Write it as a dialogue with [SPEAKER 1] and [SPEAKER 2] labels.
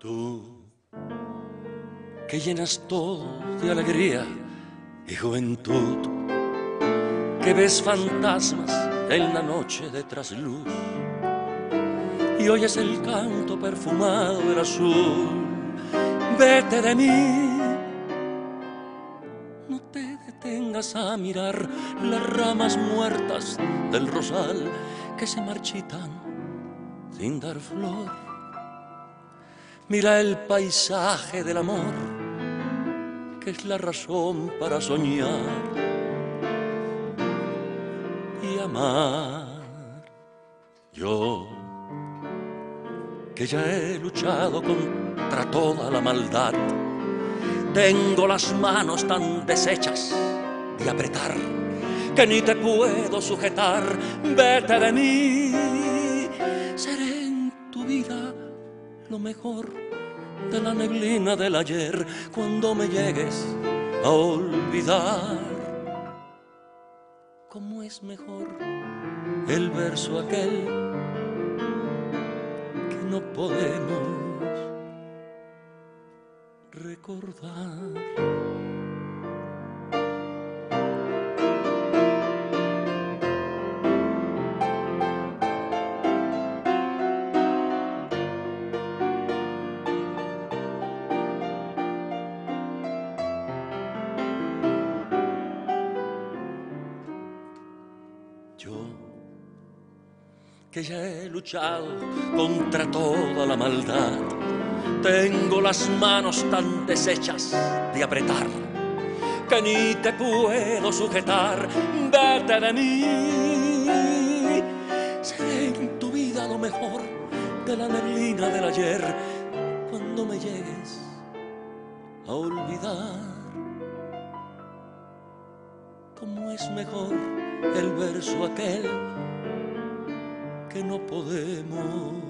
[SPEAKER 1] Tú, que llenas todo de alegría y juventud, que ves fantasmas en la noche de trasluz y oyes el canto perfumado del azul. Vete de mí, no te detengas a mirar las ramas muertas del rosal que se marchitan sin dar flor Mira el paisaje del amor, que es la razón para soñar y amar. Yo, que ya he luchado contra toda la maldad, tengo las manos tan deshechas de apretar que ni te puedo sujetar. Vete de mí, seré en tu vida lo mejor de la neblina del ayer cuando me llegues a olvidar. ¿Cómo es mejor el verso aquel que no podemos recordar? Que ya he luchado contra toda la maldad. Tengo las manos tan deshechas de apretar que ni te puedo sujetar. Vete de mí. Seré en tu vida lo mejor de la neblina del ayer cuando me llegues a olvidar. ¿Cómo es mejor el verso aquel? Que no podemos